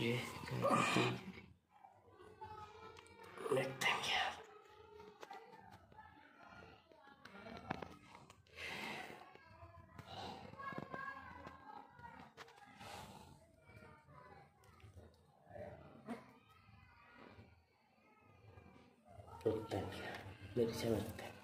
ये क्या करती है? देखते हैं क्या देखते हैं क्या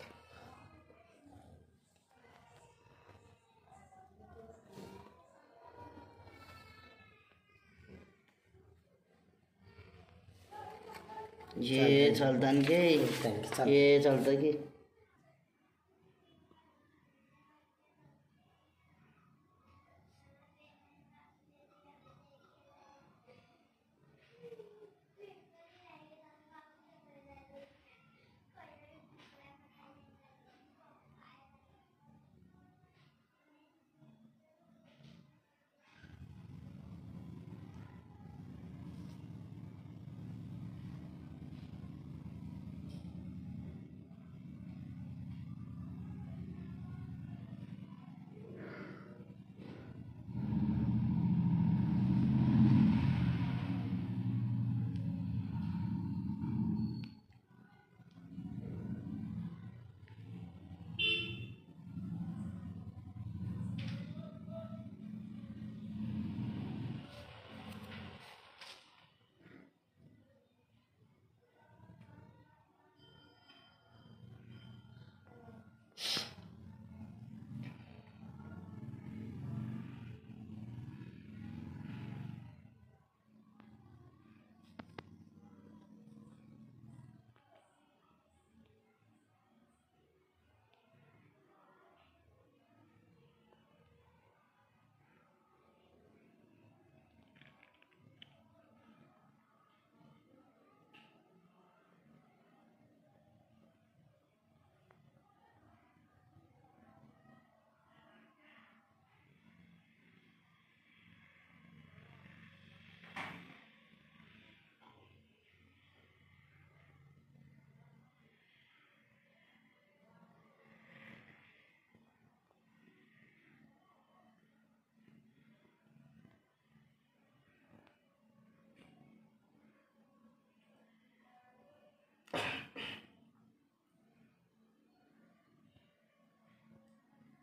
ये चलता नहीं कि ये चलता कि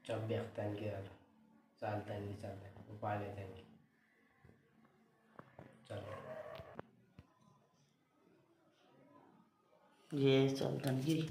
जब देखते कि यार चलते हैं चलते हैं उपाय लेते हैं चलो। ये चलता नहीं